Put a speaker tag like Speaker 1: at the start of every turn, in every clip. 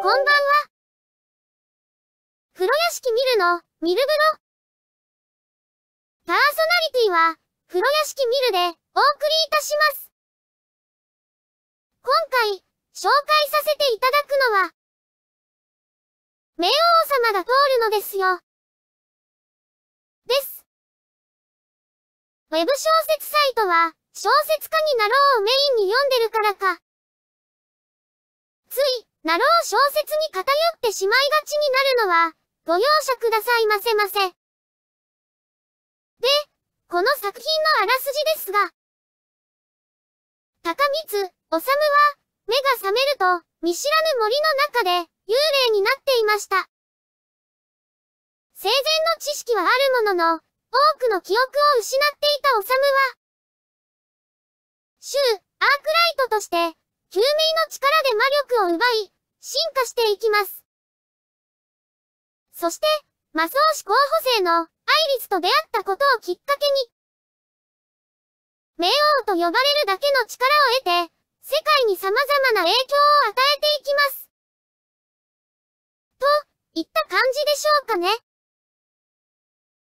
Speaker 1: こんばんは。風呂屋敷ミルの、ミルブロ？パーソナリティは、風呂屋敷ミルで、お送りいたします。今回、紹介させていただくのは、冥王様が通るのですよ。です。ウェブ小説サイトは、小説家になろうをメインに読んでるからか。つい、なろう小説に偏ってしまいがちになるのは、ご容赦くださいませませ。で、この作品のあらすじですが、高光、治は、目が覚めると、見知らぬ森の中で、幽霊になっていました。生前の知識はあるものの、多くの記憶を失っていた治は、シュー、アークライトとして、救命の力で魔力を奪い、進化していきます。そして、魔装師候補生のアイリスと出会ったことをきっかけに、冥王と呼ばれるだけの力を得て、世界に様々な影響を与えていきます。と、いった感じでしょうかね。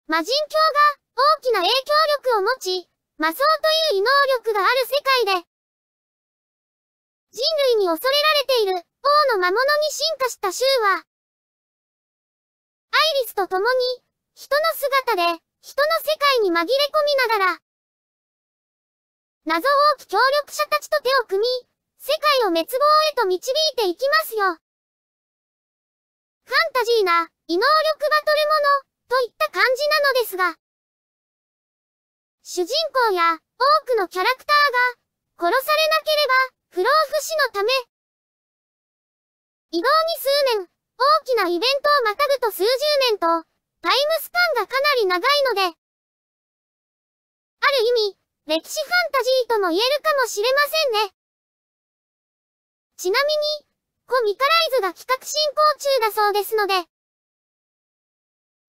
Speaker 1: 魔人教が大きな影響力を持ち、魔装という異能力がある世界で、恐れられている王の魔物に進化したシューは、アイリスと共に、人の姿で、人の世界に紛れ込みながら、謎多き協力者たちと手を組み、世界を滅亡へと導いていきますよ。ファンタジーな、異能力バトルもの、といった感じなのですが、主人公や多くのキャラクターが殺されなければ不老不死のため、移動に数年、大きなイベントをまたぐと数十年と、タイムスパンがかなり長いので、ある意味、歴史ファンタジーとも言えるかもしれませんね。ちなみに、コミカライズが企画進行中だそうですので、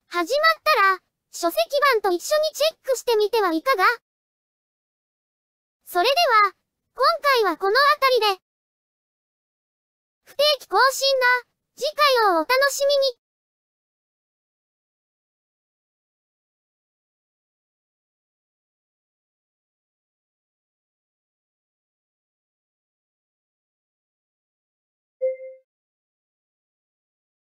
Speaker 1: 始まったら、書籍版と一緒にチェックしてみてはいかが？それでは、今回はこの辺りで。不定期更新な、次回をお楽しみに。